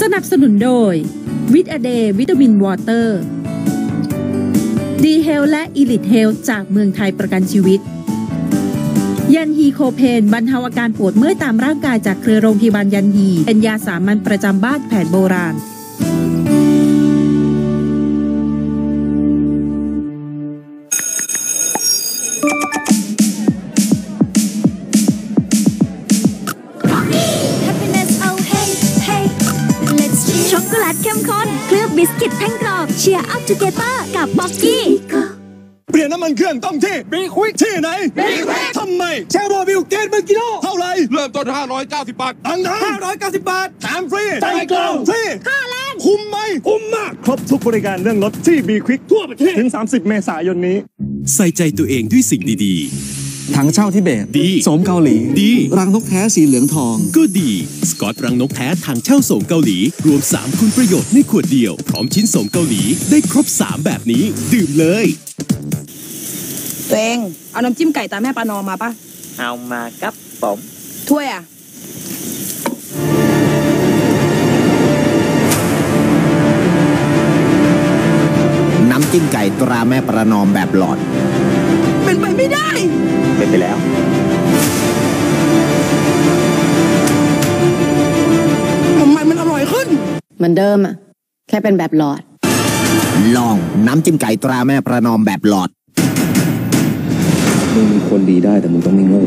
สนับสนุนโดย Vitaday Vitamin Water D Health และ Elite Health จากเมืองไทยประกันชีวิต ยันฮีโคเพนบรรเทาอาการปวดเมื่อยตามร่างกายจากเครือโรงพยาบาลยันฮีเป็นยาสามัญประจำบ้านแผนโบราณ อกโกแลตเข้มข้นเคลือบบิสกิตแท่งกรอบเชียร์อัพทูเกเตอร์กับบ็อกกี้ เปลี่ยนน้ำมันเครื่องต้องที่บีควิกที่ไหนบีควิกทำไมเชลโบวิลเกตเป็นกิโลเท่าไหรเริ่มต้น 590 บาทอังทาง590 บาทแถมฟรีใจกลางฟรีค่าแรงคุ้มไหมคุ้มมาก ครบทุกบริการเรื่องรถที่บีควิกทั่วประเทศถึง 30 เมษายนนี้ ใส่ใจตัวเองด้วยสิ่งดี ถังเช่าทิเบต ดี โสมเกาหลี ดี รังนกแท้สีเหลืองทองๆก็ดี สกอตรังนกแท้ทางเช่าส่งเกาหลี รวม 3 คุณประโยชน์ในขวดเดียว พร้อมชิ้นส่งเกาหลีได้ครบ 3 แบบนี้ ดื่มเลย ตัวเอง เอาน้ำจิ้มไก่ตามแม่ปานอมมาปะเอามาครับผมถ้วยอะ น้ำจิ้มไก่ตราแม่ประนอมแบบหลอด เป็นไปไม่ได้ เป็นไปแล้วทำไมมันอร่อยขึ้น เหมือนเดิมอะแค่เป็นแบบหลอด ลองน้ำจิ้มไก่ตราแม่ประนอมแบบหลอด มึงเป็นคนดีได้แต่มึงต้องไม่โง่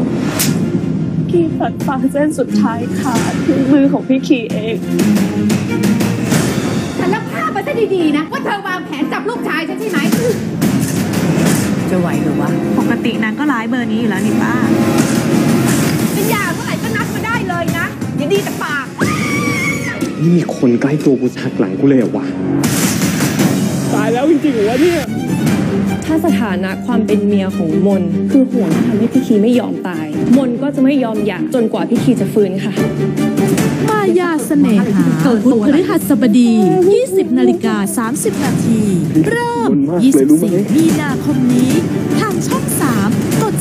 คีฝัดฟางเส้นสุดท้ายขาดคือมือของพี่คีเองฉันรับภาพมาซะดีๆนะ ว่าเธอวางแผนจับลูกชายฉันใช่ไหม จะไหวหรือวะ ปกตินางก็ร้ายเบอร์นี้อยู่แล้วนี่ป้าเป็นยาเมื่อไหร่ก็นัดมาได้เลยนะ อย่าดีแต่ปาก นี่มีคนใกล้ตัวกูชักหลังกูเลยเหรอวะ ตายแล้วจริงๆเหรอวะเนี่ย ถ้าสถานะความเป็นเมียของมน คือห่วงที่ทำให้พี่คีไม่ยอมตาย มนก็จะไม่ยอมหย่าจนกว่าพี่คีจะฟื้นค่ะ มายาเสน่หาเกิดพุธพฤหัสบดี 20 นาฬิกา 30 นาที เริ่ม 24 มีนาคมนี้ ทางช่อง 3 กด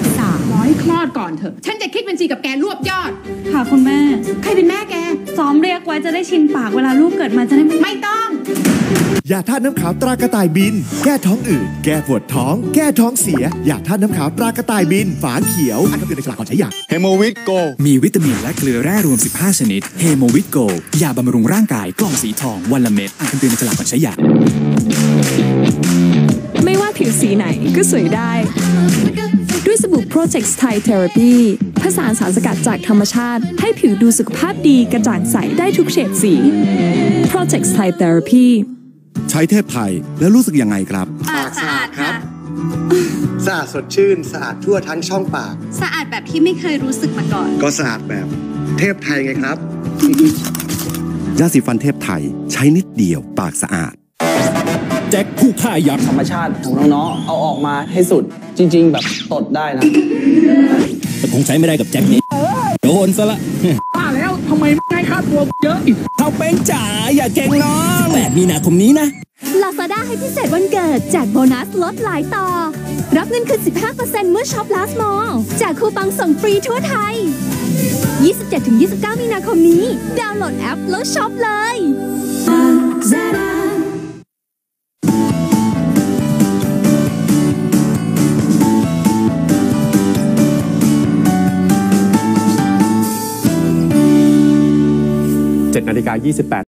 33ร้อยคลอดก่อนเถอะ ฉันจะคิดบัญชีกับแกรวบยอด ค่ะคุณแม่ ใครเป็นแม่แก ซ้อมเรียกไว้จะได้ชินปากเวลาลูกเกิดมาจะได้ไม่ไม่ต้อง ยาธาตุน้ำขาวตรากระต่ายบิน แก้ท้องอืดแก้ปวดท้อง แก้ท้องเสียยาธาตุน้ำขาวตรากระต่ายบิน ฝาเขียวอ่านคำเตือนในฉลากก่อนใช้ยาเฮโมวิตโกมีวิตามินและเกลือแร่รวม 15 ชนิดเฮโมวิตโกยาบำรุงร่างกายกล่องสีทองวันละเม็ดอ่านคำเตือนในฉลากก่อนใช้ยาไม่ว่าผิวสีไหนก็สวยได้ ด้วยสบู่ Project Thai Therapy ผสานสารสกัดจากธรรมชาติ ให้ผิวดูสุขภาพดีกระจ่างใสได้ทุกเฉดสี Project Thai Therapy ใช้เทพไทยแล้วรู้สึกยังไงครับ ปากสะอาดค่ะสะอาดสดชื่น สะอาดทั่วทั้งช่องปาก สะอาดแบบที่ไม่เคยรู้สึกมาก่อน ก็สะอาดแบบ เทพไทยไงครับ ยาสีฟันเทพไทย ใช้นิดเดียวปากสะอาด แจ็คผู้ฆ่ายักษ์ธรรมชาติของน้องๆ เอาออกมาให้สุด จริง ๆ แบบตดได้นะ แต่คงใช้ไม่ได้กับแจ็คนี้โดนซะละป้าแล้วทำไมไม่ให้ค่าตัวเยอะอีกเท่าเป็นจ๋าอย่าเก่งน้องแปดมีนาคมนี้นะ Lazada ให้พิเศษวันเกิดแจกโบนัสลดหลายต่อ รับเงินคืน 15%เมื่อช็อป LazMall แจกคูปองส่งฟรีทั่วไทย 27-29 มีนาคมนี้ ดาวน์โหลดแอปแล้วช็อปเลย นาฬิกา 28